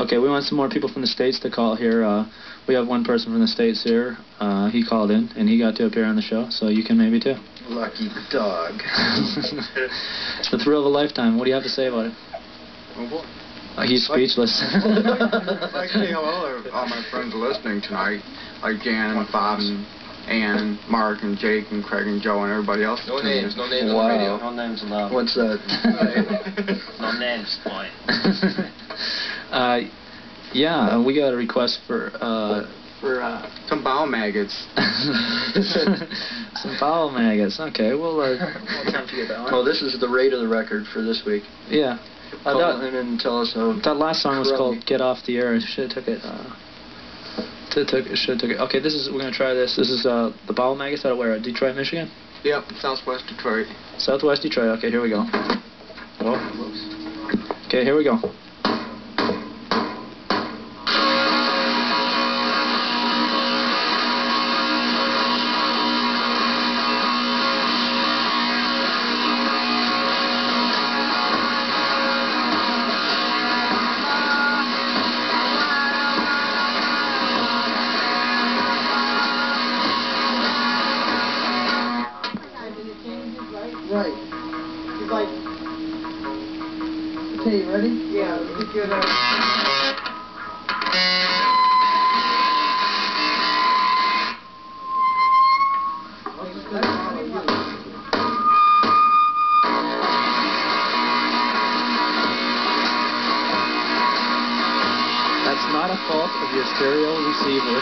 Okay, we want some more people from the states to call here. Uh, we have one person from the states here. Uh, he called in and he got to appear on the show, so you can maybe too. Lucky dog. the thrill of a lifetime. What do you have to say about it? Oh. Uh, he's speechless. I'd like to say hello to all my friends listening tonight, like Jan and Bob and Ann and Mark and Jake and Craig and Joe and everybody else. No names, no names Wow. on the radio. No names allowed. What's that? no names, boy. Uh, yeah, we got a request for uh, for uh, Some bowel maggots. some foul maggots. Okay, we'll, uh, we'll attempt to get that one. Well, this is the rate of the record for this week. yeah. Uh, Call that, in and tell us how. that last song was Crummy. called "Get Off the Air." Should have took it. Uh, to, took should have took it. Okay, this is we're gonna try this. This is uh, the Bowel Maggots out of where? Detroit, Michigan. Yep, Southwest Detroit. Southwest Detroit. Okay, here we go. Oh. Okay, here we go. Right. He's like. Okay, you ready? Yeah, we could get a. That's not a fault of your stereo receiver.